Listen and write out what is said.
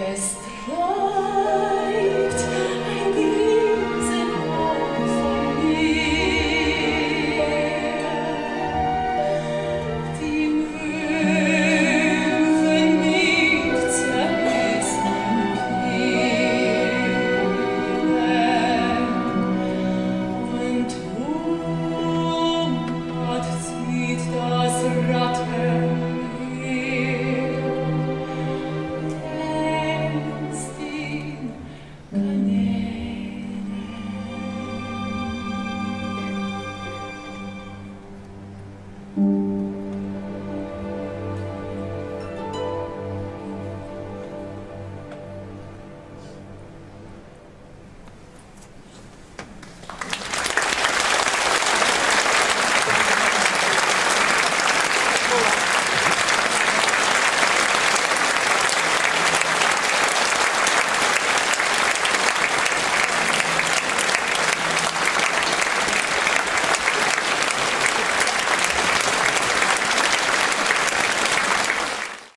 jest trwa.